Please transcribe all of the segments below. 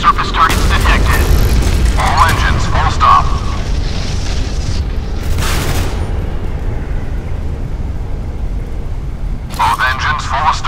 Surface targets detected. All engines full stop. Both engines full stop.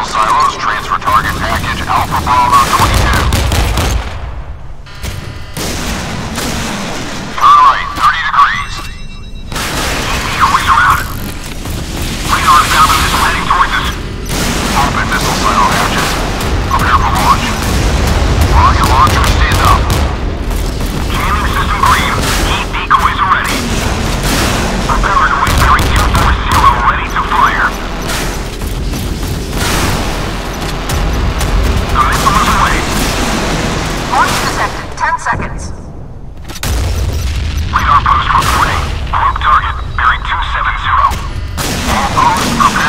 Missile silos transfer target package Alpha Bravo 22.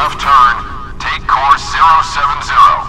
left turn, take course 070.